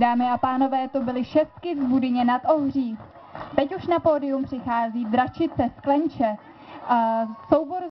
Dámy a pánové, to byly šestky z Budyně nad Ohří. Teď už na pódium přichází Dračice z Klenče. Eh, soubor